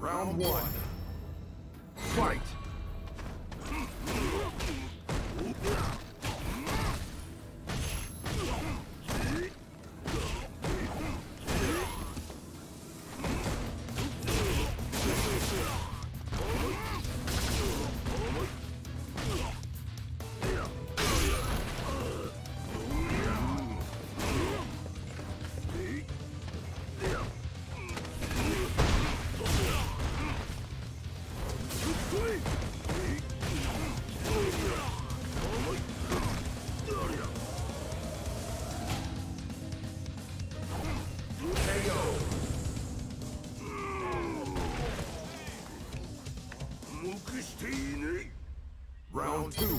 Round one. Fight! Round two.